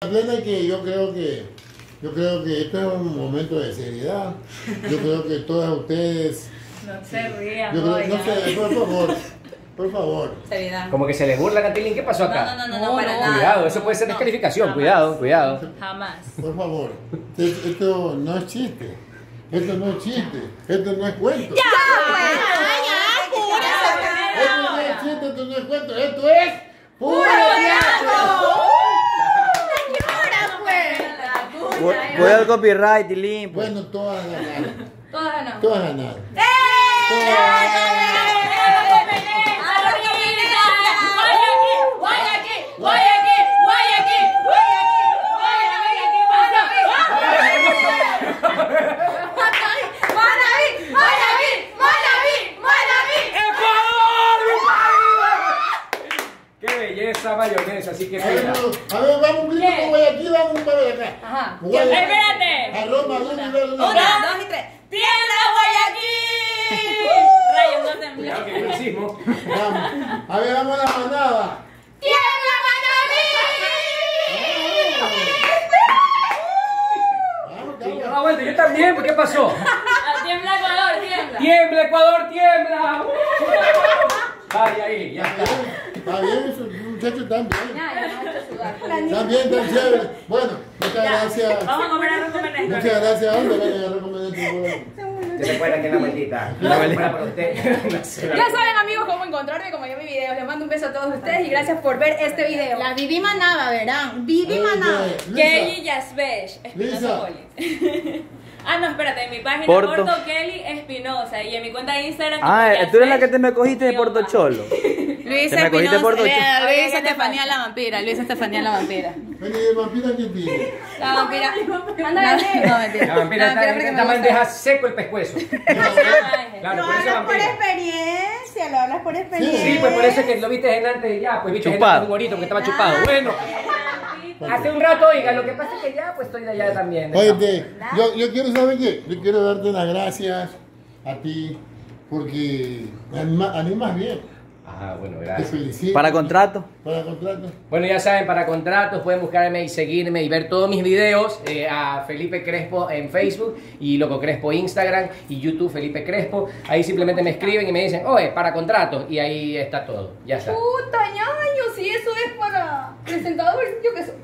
plena que yo creo que yo creo que esto es un momento de seriedad. Yo creo que todas ustedes, No se rían, yo creo, no sé, por favor, por favor. Seriedad. Como que se les burla a Catilín. ¿Qué pasó acá? no, no, no, No, no, para no. nada. Cuidado, eso puede ser descalificación. jamás. Cuidado, cuidado. Jamás. Por favor, Es- esto no es chiste. Esto no es chiste. Esto no es cuento. Ya, Esto no es chiste, esto no es cuento. Esto es puro Voy, voy al copyright y limpio. Bueno, todas ganaron. Todas ganamos. Todas ganaron. ¡Qué mayonesa! Así que A ver, a ver, vamos un grito con Guayaquil, vamos un para acá. Ajá. Guayaquil. Espérate. Arroz maduro y verde. Una, dos y tres. ¡Tiembla Guayaquil! Rayos, no tembló. Cuidado que el sismo. Vamos. A ver, vamos a la manada. ¡Tiembla Vamos, Ah, vamos. bueno, yo también. ¿Qué pasó? Ah, ¡Tiembla Ecuador, tiembla! ¡Tiembla, Ecuador, tiembla! Vaya ahí, ya está. Está bien, esos muchachos también. Ya, ya me ha hecho sudar. También tan chévere. Bueno, muchas gracias. Vamos a comer arroz con menestra. Muchas gracias. ¿A dónde van a recomendar? Se recuerda que la maldita. La maldita para usted. Ya saben amigos cómo encontrarme como yo mi video. Les mando un beso a todos ustedes y gracias por ver este video. La Vivi Manaba, verán. Vivi Manaba. Kelly Yasbesh, Lisa. Ah, no, espérate, en mi página Porto. Porto, Kelly Espinosa y en mi cuenta de Instagram. Ah, tú eres la que te me cogiste de Porto. Cholo. Luisa Espinosa, Luisa ¿qué te Estefanía la vampira, Luisa Estefanía la vampira. Oye, vampira, ¿qué tiene? La vampira. Anda, No, no, mentira. La vampira está, gusta. deja seco el pescuezo. Claro, por eso hablas por vampira. Experiencia, lo hablas por experiencia. Sí, pues por eso es que lo viste en antes y ya, pues viste Chupado. un gorito porque estaba chupado. Bueno, hace un rato, oiga, lo que pasa es que ya, pues estoy de allá también. Oye, yo, yo quiero saber qué. Yo quiero darte las gracias a ti porque anima- animas bien. Ah, bueno, Te gracias. felicito. Para contrato. Para contrato. Bueno, ya saben, para contratos pueden buscarme y seguirme y ver todos mis videos eh, a Felipe Crespo en Facebook y Loco Crespo Instagram y YouTube Felipe Crespo. Ahí simplemente me escriben y me dicen, oye, para contratos y ahí está todo. Ya está. Puta ñaño, si eso es para presentadores, yo qué sé.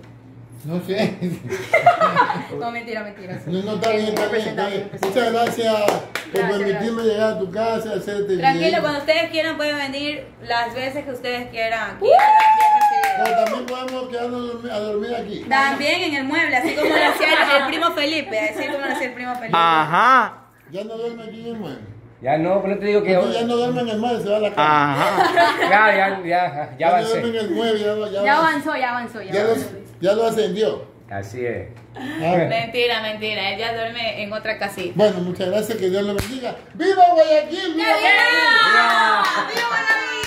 No sé. No, mentira, mentira. No, no, está bien, está bien, está bien. Muchas gracias por Gracias, permitirme llegar a tu casa, hacerte Tranquilo, cuando ustedes quieran pueden venir las veces que ustedes quieran. Aquí recibidos. también podemos quedarnos a dormir, aquí. También en el mueble, así como lo hacía el, el primo Felipe, así como lo hacía el primo Felipe. Ajá. Ya no duerme aquí en el mueble. Ya no, pero no te digo que... Porque ya no duerme en el mueble, se va a la cama. Ajá. Ya, ya, ya, ya no duerme en avancé. el mueble, ya, avanzó, ya avanzó, ya ya, lo, avanzó. ya lo ascendió. Así es. Mentira, mentira, él ya duerme en otra casita. Bueno, muchas gracias, que Dios lo bendiga. ¡Viva Guayaquil! ¡Viva Guayaquil! ¡Viva vida!